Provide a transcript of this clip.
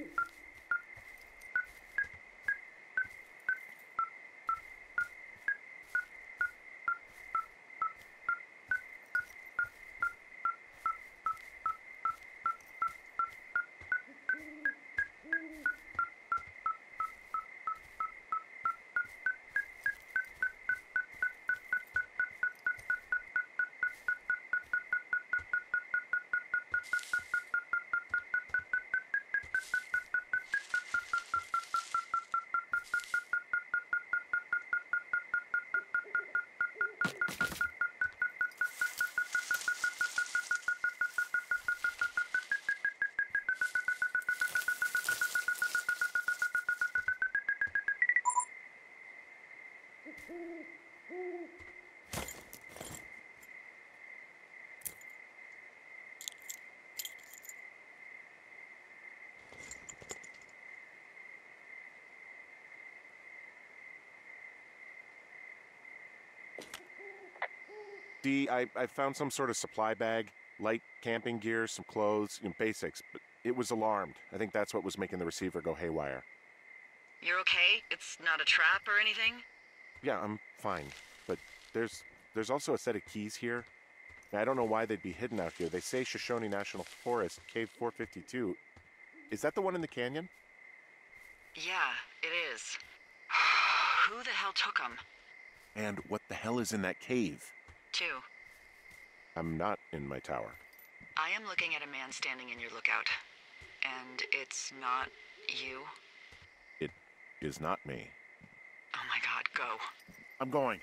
Mm-hmm. See, I, I found some sort of supply bag, light camping gear, some clothes, you know, basics, but it was alarmed. I think that's what was making the receiver go haywire. You're okay? It's not a trap or anything? Yeah, I'm fine. But there's there's also a set of keys here. I don't know why they'd be hidden out here. They say Shoshone National Forest, Cave 452. Is that the one in the canyon? Yeah, it is. Who the hell took them? And what the hell is in that cave? Two. I'm not in my tower. I am looking at a man standing in your lookout. And it's not you? It is not me. Oh my god, go. I'm going.